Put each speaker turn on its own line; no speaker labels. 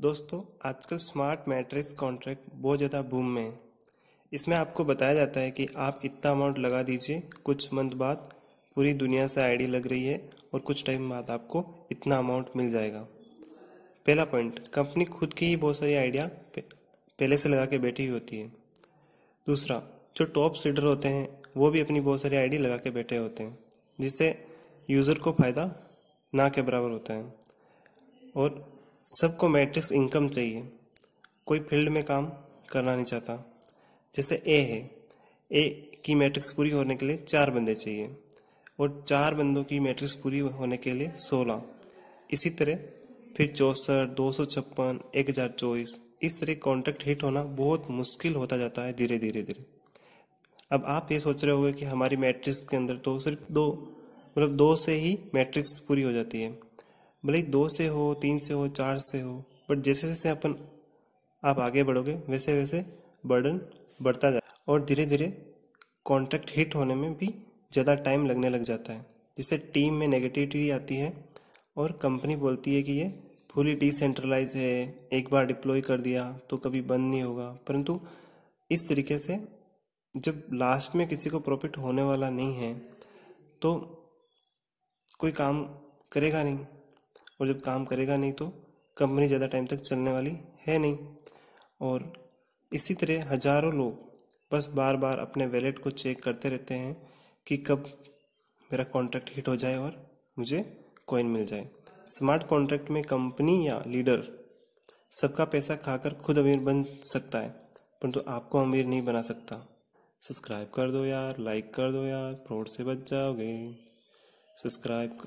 दोस्तों, आजकल smart matrix contract बहुत ज़्यादा बूम में है। इसमें आपको बताया जाता है कि आप इतना अमाउंट लगा दीजिए, कुछ मंथ बाद पूरी दुनिया से आईडी लग रही है और कुछ टाइम बाद आपको इतना अमाउंट मिल जाएगा। पहला पॉइंट कंपनी खुद की ही बहुत सारी आइडिया पहले से लगा के बैठी हुई होती है। दूसरा, जो टॉप लीडर होते हैं, वो भी अपनी बहुत सारी आईडी लगा के बैठे होते हैं, जिससे यूज़र को फ़ायदा ना के बराबर होता है। और सबको मैट्रिक्स इनकम चाहिए। कोई फ़ील्ड में काम करना नहीं चाहता। जैसे ए है। ए की मैट्रिक्स पूरी होने के लिए चार बंदे चाहिए। और चार बंदों की मैट्रिक्स पूरी होने के लिए सोलह। इसी तरह फिर चौंसठ, दो सौ छप्पन, एक हज़ार चौबीस। इस तरह कॉन्ट्रैक्ट हिट होना बहुत मुश्किल होता जाता है धीरे धीरे धीरे। अब आप ये सोच रहे होंगे कि हमारी मैट्रिक्स के अंदर तो सिर्फ़ दो मतलब दो से ही मैट्रिक्स पूरी हो जाती है। भले ही दो से हो, तीन से हो, चार से हो बट जैसे जैसे अपन, आप आगे बढ़ोगे, वैसे वैसे बर्डन बढ़ता जाए और धीरे धीरे कॉन्ट्रैक्ट हिट होने में भी ज़्यादा टाइम लगने लग जाता है। जिससे टीम में नेगेटिविटी आती है और कंपनी बोलती है कि ये फुली डिसेंट्रलाइज है, एक बार डिप्लॉय कर दिया तो कभी बंद नहीं होगा। परंतु इस तरीके से जब लास्ट में किसी को प्रॉफिट होने वाला नहीं है तो कोई काम करेगा नहीं। और जब काम करेगा नहीं तो कंपनी ज़्यादा टाइम तक चलने वाली है नहीं। और इसी तरह हज़ारों लोग बस बार बार अपने वैलेट को चेक करते रहते हैं कि कब मेरा कॉन्ट्रैक्ट हिट हो जाए और मुझे कॉइन मिल जाए। स्मार्ट कॉन्ट्रैक्ट में कंपनी या लीडर सबका पैसा खाकर खुद अमीर बन सकता है, परंतु तो आपको अमीर नहीं बना सकता। सब्सक्राइब कर दो यार लाइक कर दो यार फ्रॉड से बच जाओगे। सब्सक्राइब